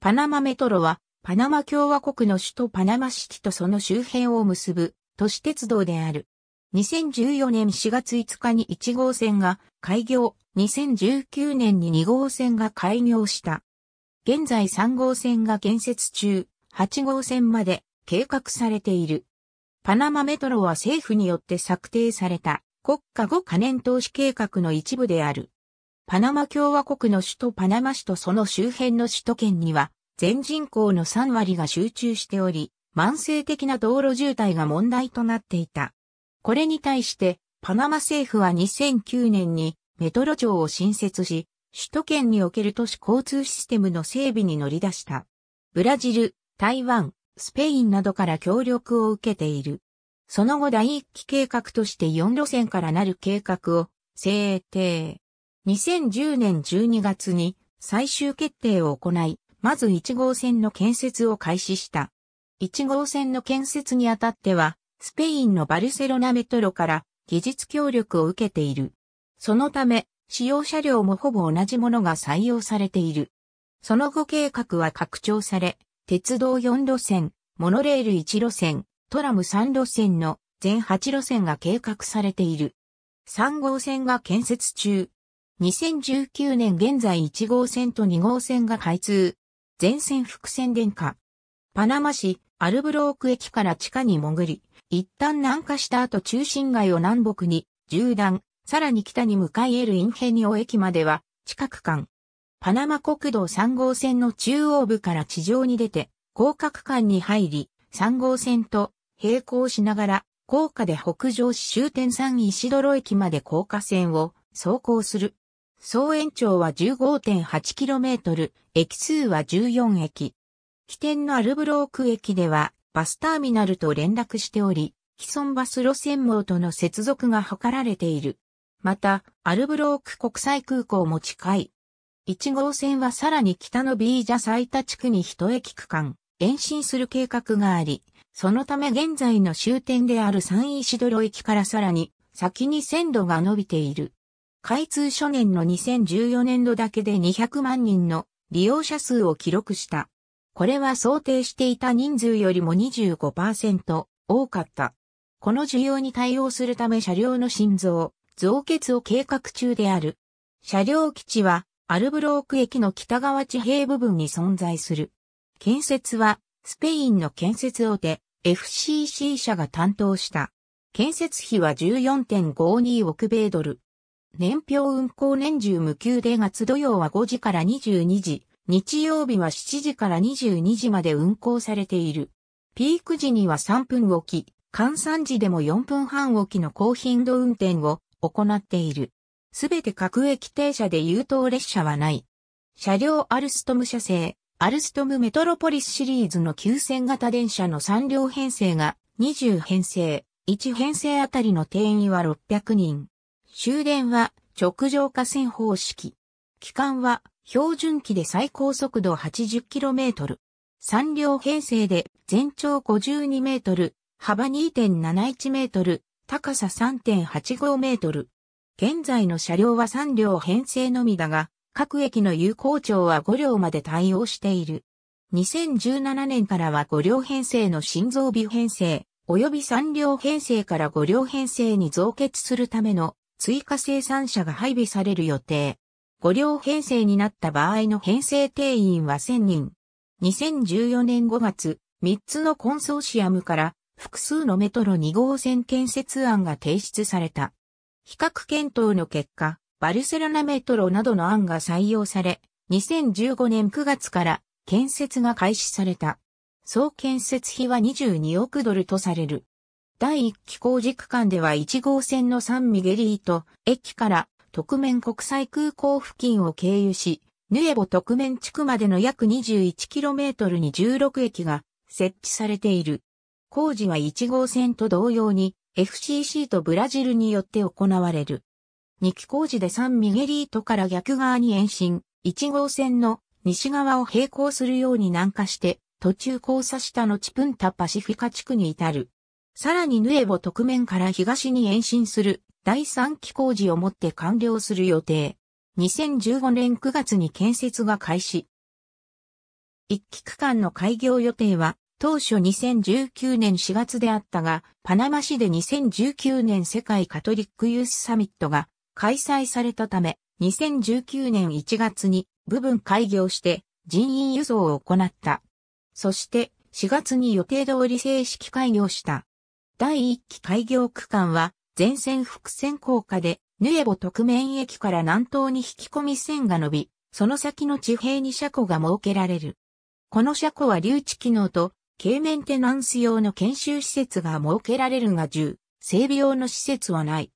パナマメトロは、パナマ共和国の首都パナマシティとその周辺を結ぶ都市鉄道である。2014年4月5日に1号線が開業、2019年に2号線が開業した。現在3号線が建設中、8号線まで計画されている。パナマメトロは政府によって策定された国家5カ年投資計画の一部である。パナマ共和国の首都パナマ市とその周辺の首都圏には全人口の3割が集中しており、慢性的な道路渋滞が問題となっていた。これに対して、パナマ政府は2009年にメトロ庁を新設し、首都圏における都市交通システムの整備に乗り出した。ブラジル、台湾、スペインなどから協力を受けている。その後第一期計画として4路線からなる計画を制定。2010年12月に最終決定を行い、まず1号線の建設を開始した。1号線の建設にあたっては、スペインのバルセロナメトロから技術協力を受けている。そのため、使用車両もほぼ同じものが採用されている。その後計画は拡張され、鉄道4路線、モノレール1路線、トラム3路線の全8路線が計画されている。3号線が建設中。2019年現在1号線と2号線が開通。全線複線電化。パナマ市アルブローク駅から地下に潜り、一旦南下した後中心街を南北に縦断、さらに北に向かい得るインヘニオ駅までは地下区間。パナマ国道3号線の中央部から地上に出て、高架区間に入り、3号線と並行しながら、高架で北上し終点3石泥駅まで高架線を走行する。総延長は 15.8km、駅数は14駅。起点のアルブローク駅では、バスターミナルと連絡しており、既存バス路線網との接続が図られている。また、アルブローク国際空港も近い。1号線はさらに北のビージャ最多地区に一駅区間、延伸する計画があり、そのため現在の終点である三石泥駅からさらに先に線路が伸びている。開通初年の2014年度だけで200万人の利用者数を記録した。これは想定していた人数よりも25%多かった。この需要に対応するため車両の心臓、増結を計画中である。車両基地はアルブローク駅の北側地平部分に存在する。建設はスペインの建設大手 FCC 社が担当した。建設費は14.52億米ドル。年表運行年中無休で月土曜は5時から22時、日曜日は7時から22時まで運行されている。ピーク時には3分置き、換算時でも4分半置きの高頻度運転を行っている。すべて各駅停車で優等列車はない。車両アルストム社製、アルストムメトロポリスシリーズの9000型電車の3両編成が20編成、1編成あたりの定員は600人。終電は直上化線方式。期間は標準機で最高速度 80km。3両編成で全長52メートル、幅2.71メートル、高さ3.85メートル。現在の車両は3両編成のみだが、各駅の有効庁は5両まで対応している。2017年からは5両編成の心臓尾編成、及び3両編成から5両編成に増結するための追加生産車が配備される予定。5両編成になった場合の編成定員は1000人。2014年5月、3つのコンソーシアムから複数のメトロ2号線建設案が提出された。比較検討の結果、バルセロナメトロなどの案が採用され、2015年9月から建設が開始された。総建設費は22億ドルとされる。第1期工事区間では1号線のサンミゲリート駅から特面国際空港付近を経由し、ヌエボ特面地区までの約 21km に16駅が設置されている。工事は1号線と同様に FCC とブラジルによって行われる。2期工事でサンミゲリートから逆側に延伸、1号線の西側を並行するように南下して、途中交差したのチプンタパシフィカ地区に至る。さらにヌエボ特面から東に延伸する第3期工事をもって完了する予定。2015年9月に建設が開始。一期区間の開業予定は当初2019年4月であったが、パナマ市で2019年世界カトリックユースサミットが開催されたため、2019年1月に部分開業して人員輸送を行った。そして4月に予定通り正式開業した。第1期開業区間は全線複線高架でヌエボ特面駅から南東に引き込み線が伸び、その先の地平に車庫が設けられる。この車庫は留置機能と軽メンテナンス用の研修施設が設けられるが10、整備用の施設はない。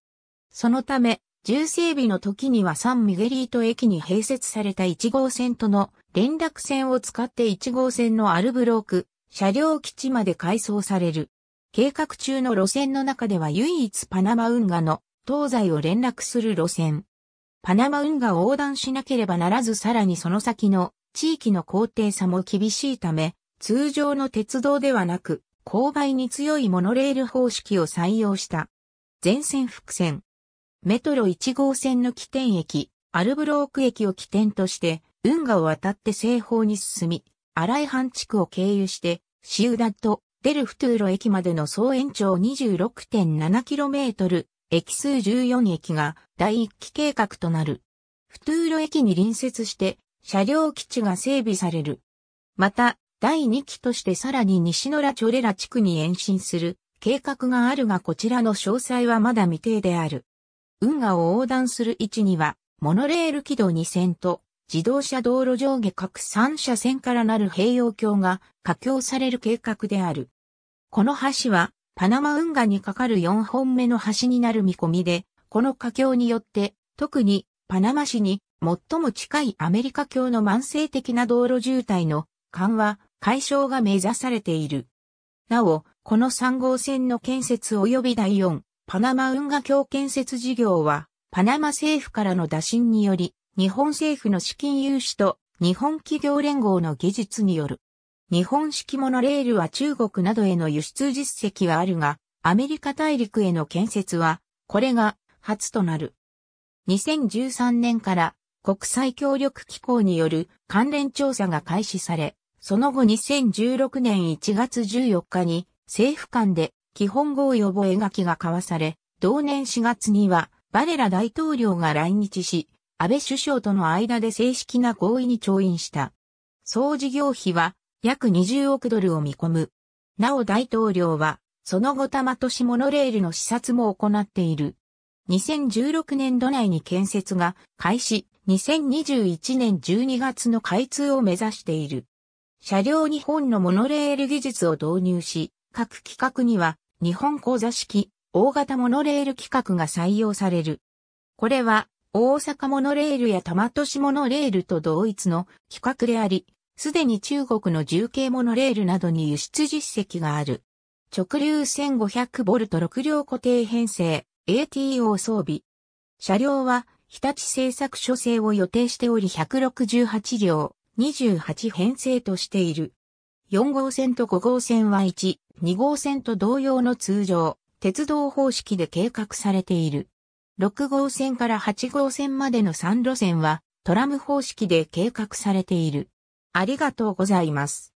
そのため、重整備の時にはサンミゲリート駅に併設された1号線との連絡線を使って1号線のアルブローク、車両基地まで改装される。計画中の路線の中では唯一パナマ運河の東西を連絡する路線。パナマ運河を横断しなければならずさらにその先の地域の高低差も厳しいため、通常の鉄道ではなく、勾配に強いモノレール方式を採用した。全線複線。メトロ1号線の起点駅、アルブローク駅を起点として、運河を渡って西方に進み、荒井半地区を経由して、シウダット、デルフトゥーロ駅までの総延長 26.7km、駅数14駅が第1期計画となる。フトゥーロ駅に隣接して車両基地が整備される。また、第2期としてさらに西野良チョレラ地区に延伸する計画があるがこちらの詳細はまだ未定である。運河を横断する位置には、モノレール軌道2線と自動車道路上下各3車線からなる併用橋が架橋される計画である。この橋はパナマ運河に架かる4本目の橋になる見込みで、この架橋によって特にパナマ市に最も近いアメリカ橋の慢性的な道路渋滞の緩和、解消が目指されている。なお、この3号線の建設及び第4パナマ運河橋建設事業はパナマ政府からの打診により日本政府の資金融資と日本企業連合の技術による。日本式モノレールは中国などへの輸出実績はあるが、アメリカ大陸への建設は、これが初となる。2013年から国際協力機構による関連調査が開始され、その後2016年1月14日に政府間で基本合意覚書が交わされ、同年4月にはバレラ大統領が来日し、安倍首相との間で正式な合意に調印した。総事業費は約20億ドルを見込む。なお大統領は、その後玉都市モノレールの視察も行っている。2016年度内に建設が開始、2021年12月の開通を目指している。車両日本のモノレール技術を導入し、各規格には日本講座式大型モノレール規格が採用される。これは大阪モノレールや玉都市モノレールと同一の規格であり、すでに中国の重慶モノレールなどに輸出実績がある。直流 1500V6 両固定編成 ATO 装備。車両は日立製作所製を予定しており168両28編成としている。4号線と5号線は1、2号線と同様の通常、鉄道方式で計画されている。6号線から8号線までの3路線はトラム方式で計画されている。ありがとうございます。